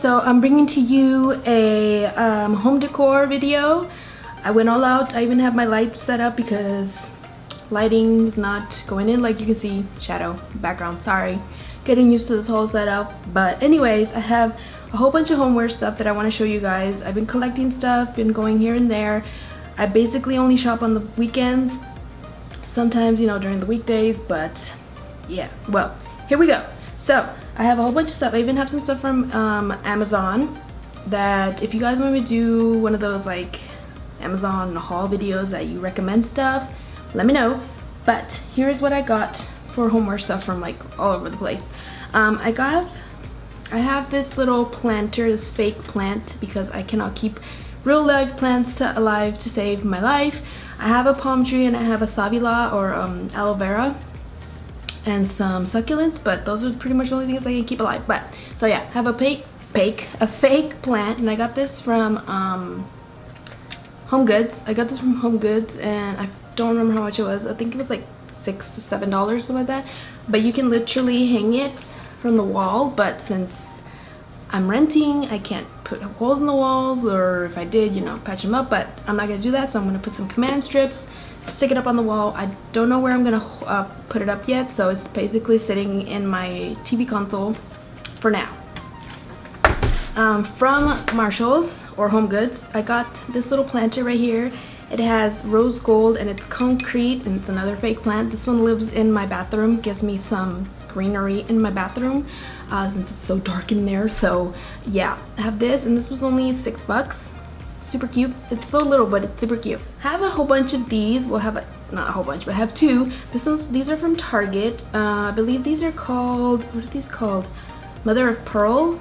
so I'm bringing to you a um, home decor video. I went all out. I even have my lights set up because lighting is not going in like you can see shadow background sorry. Getting used to this whole setup. But anyways I have a whole bunch of homeware stuff that I want to show you guys. I've been collecting stuff been going here and there. I basically only shop on the weekends sometimes you know during the weekdays but yeah well here we go. So I have a whole bunch of stuff. I even have some stuff from um, Amazon that if you guys want me to do one of those like Amazon haul videos that you recommend stuff let me know. But here's what I got for homeware stuff from like all over the place. Um, I got I have this little planter this fake plant because I cannot keep real life plants to, alive to save my life. I have a palm tree and I have a savila or um, aloe vera and some succulents but those are pretty much the only things I can keep alive. But so yeah have a fake fake a fake plant and I got this from um, Home Goods. I got this from Home Goods and I don't remember how much it was. I think it was like six to seven dollars something like that. But you can literally hang it from the wall but since I'm renting I can't put holes in the walls or if I did you know patch them up but I'm not gonna do that so I'm gonna put some command strips stick it up on the wall I don't know where I'm gonna uh, put it up yet so it's basically sitting in my TV console for now um, from Marshalls or Home Goods I got this little planter right here it has rose gold and it's concrete and it's another fake plant. This one lives in my bathroom, gives me some greenery in my bathroom uh, since it's so dark in there. So yeah, I have this and this was only six bucks. Super cute. It's so little, but it's super cute. I have a whole bunch of these. We'll have a, not a whole bunch, but I have two. This one's, these are from Target. Uh, I believe these are called, what are these called? Mother of Pearl?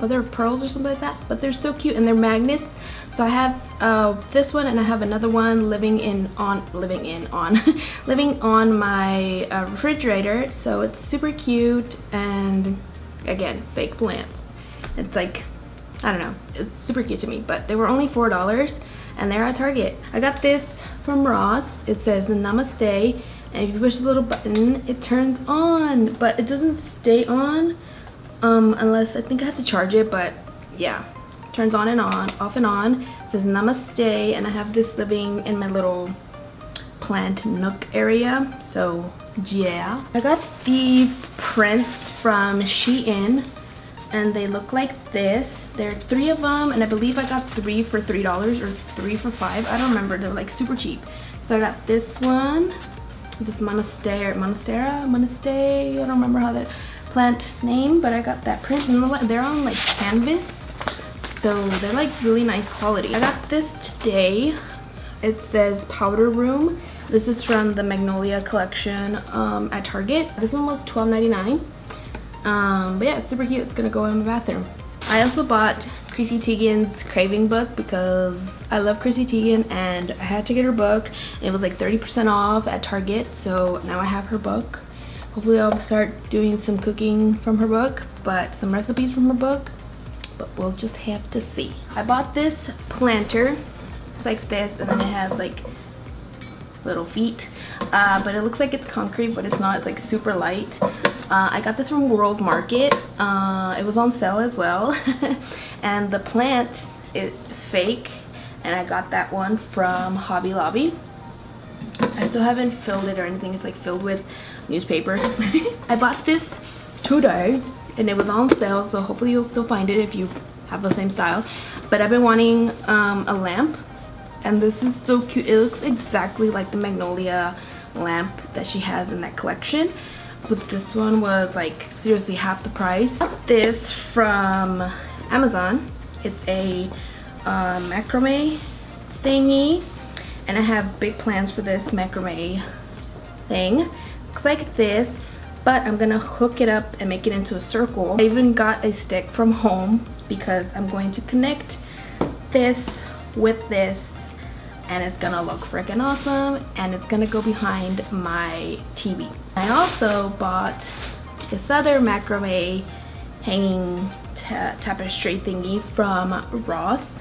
Mother of Pearls or something like that. But they're so cute and they're magnets. So I have uh, this one and I have another one living in on living in on living on my uh, refrigerator. So it's super cute and again fake plants. It's like I don't know. It's super cute to me. But they were only four dollars and they're at Target. I got this from Ross. It says Namaste and if you push the little button it turns on but it doesn't stay on um, unless I think I have to charge it but yeah turns on and on, off and on. It says namaste and I have this living in my little plant nook area. So yeah. I got these prints from Shein and they look like this. There are three of them and I believe I got three for $3 or three for five. I don't remember. They're like super cheap. So I got this one, this Monastera, Monastera, Monaste, I don't remember how the plant's name, but I got that print and they're on like canvas so they're like really nice quality. I got this today. It says Powder Room. This is from the Magnolia collection um, at Target. This one was $12.99. Um, but yeah, it's super cute. It's gonna go in my bathroom. I also bought Chrissy Teigen's Craving book because I love Chrissy Teigen and I had to get her book. It was like 30% off at Target, so now I have her book. Hopefully I'll start doing some cooking from her book, but some recipes from her book but we'll just have to see. I bought this planter. It's like this and then it has like little feet. Uh, but it looks like it's concrete but it's not. It's like super light. Uh, I got this from World Market. Uh, it was on sale as well. and the plant is fake and I got that one from Hobby Lobby. I still haven't filled it or anything. It's like filled with newspaper. I bought this today and it was on sale so hopefully you'll still find it if you have the same style but I've been wanting um, a lamp and this is so cute it looks exactly like the magnolia lamp that she has in that collection but this one was like seriously half the price. This from Amazon. It's a uh, macrame thingy and I have big plans for this macrame thing. Looks like this but I'm gonna hook it up and make it into a circle. I even got a stick from home because I'm going to connect this with this and it's gonna look freaking awesome and it's gonna go behind my TV. I also bought this other macrame hanging tapestry thingy from Ross.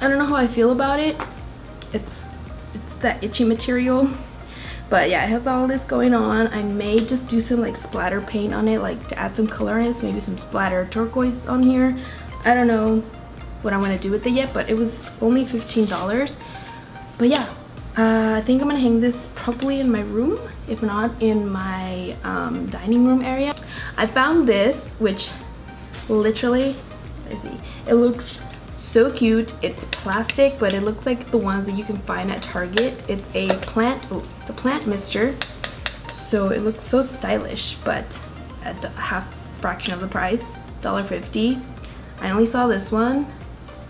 I don't know how I feel about it. It's it's that itchy material but yeah it has all this going on i may just do some like splatter paint on it like to add some color in maybe some splatter turquoise on here i don't know what i'm gonna do with it yet but it was only 15 dollars but yeah uh, I think I'm gonna hang this probably in my room, if not in my um, dining room area. I found this, which literally, let's see, it looks so cute. It's plastic, but it looks like the ones that you can find at Target. It's a plant, oh, it's a plant mister. So it looks so stylish, but at half fraction of the price, $1.50. I only saw this one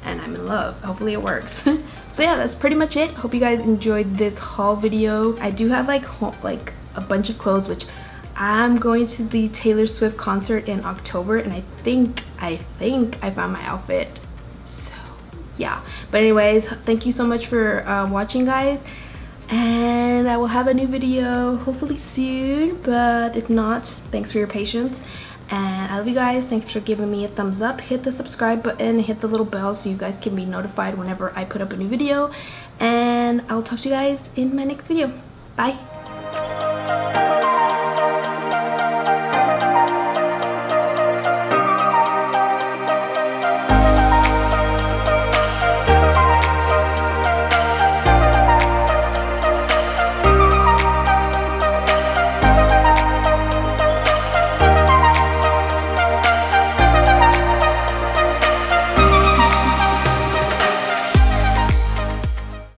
and I'm in love. Hopefully it works. so yeah, that's pretty much it. Hope you guys enjoyed this haul video. I do have like like a bunch of clothes which I'm going to the Taylor Swift concert in October and I think, I think I found my outfit. So yeah. But anyways, thank you so much for uh, watching guys. And I will have a new video hopefully soon. But if not, thanks for your patience and i love you guys. Thanks for giving me a thumbs up. Hit the subscribe button. Hit the little bell so you guys can be notified whenever i put up a new video. And i'll talk to you guys in my next video. Bye